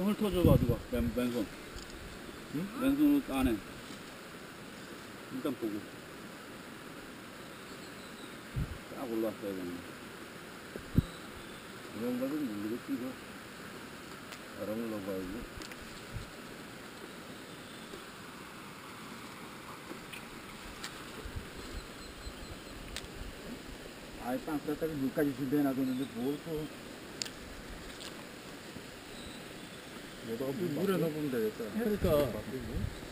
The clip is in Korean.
손을 터줘가지고 맨, 맨손. 응? 맨손으로 따네 일단 보고. 딱 올라왔어야 되는데. 이런 거는 모르겠지 이거. 바람을 넣어봐야지. 아이 땅 뺐다가 물까지 준비해 놔뒀는데 뭘 또. 너가 물에서 보면 되겠다. 그러니까.